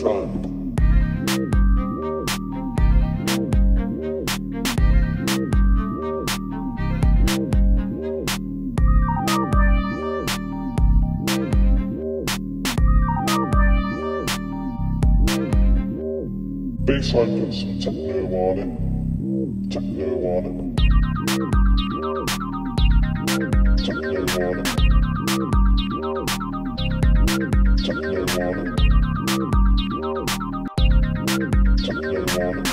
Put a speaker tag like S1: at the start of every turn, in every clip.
S1: Bassline put some techno on it. Techno on it. Techno on it. Techno on it. Techno on it.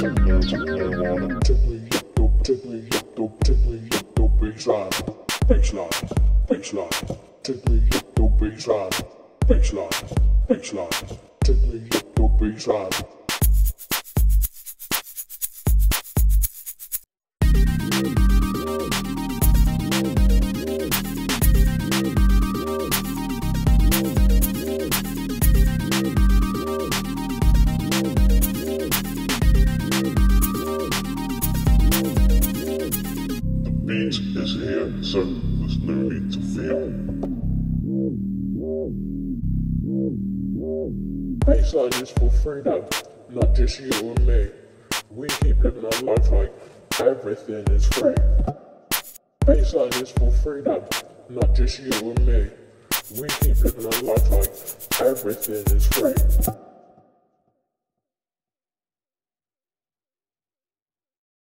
S1: Techno, techno on it. Techno, yup, techno, yup, techno, yup, bassline. Bassline, bassline. Techno, yup, bassline. Bassline, The beat is here, so there's no to fear. Bassline is for freedom, not just you and me. We keep living our life like everything is free. Bassline is for freedom, not just you and me. We keep living our life like everything is free.